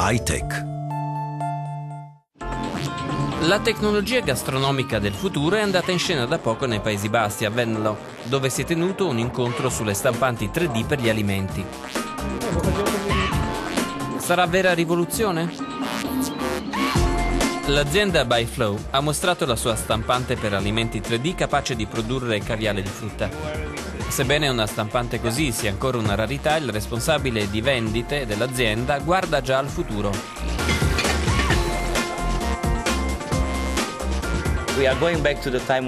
high-tech. La tecnologia gastronomica del futuro è andata in scena da poco nei Paesi Bassi, a Venlo, dove si è tenuto un incontro sulle stampanti 3D per gli alimenti. Sarà vera rivoluzione? L'azienda Byflow ha mostrato la sua stampante per alimenti 3D capace di produrre caviale di frutta. Sebbene una stampante così sia ancora una rarità, il responsabile di vendite dell'azienda guarda già al futuro.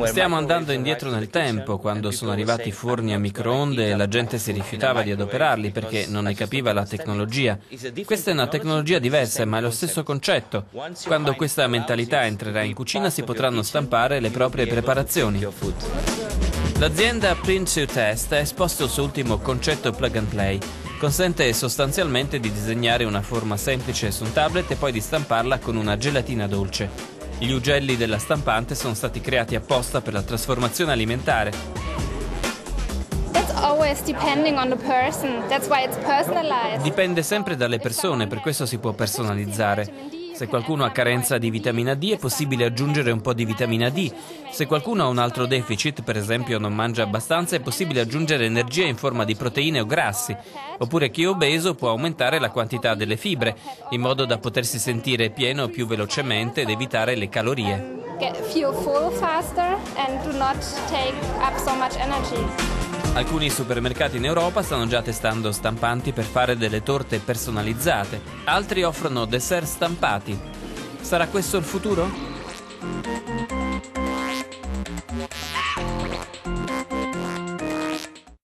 Stiamo andando indietro nel tempo, quando sono arrivati i forni a microonde e la gente si rifiutava di adoperarli perché non ne capiva la tecnologia. Questa è una tecnologia diversa, ma è lo stesso concetto. Quando questa mentalità entrerà in cucina si potranno stampare le proprie preparazioni. L'azienda Print to Test ha esposto il suo ultimo concetto plug and play. Consente sostanzialmente di disegnare una forma semplice su un tablet e poi di stamparla con una gelatina dolce. Gli ugelli della stampante sono stati creati apposta per la trasformazione alimentare. Dipende sempre dalle persone, per questo si può personalizzare. Se qualcuno ha carenza di vitamina D è possibile aggiungere un po' di vitamina D. Se qualcuno ha un altro deficit, per esempio non mangia abbastanza, è possibile aggiungere energia in forma di proteine o grassi. Oppure chi è obeso può aumentare la quantità delle fibre, in modo da potersi sentire pieno più velocemente ed evitare le calorie. Get feel full faster and do not take up so much energy. Alcuni supermercati in Europa stanno già testando stampanti per fare delle torte personalizzate, altri offrono dessert stampati. Sarà questo il futuro?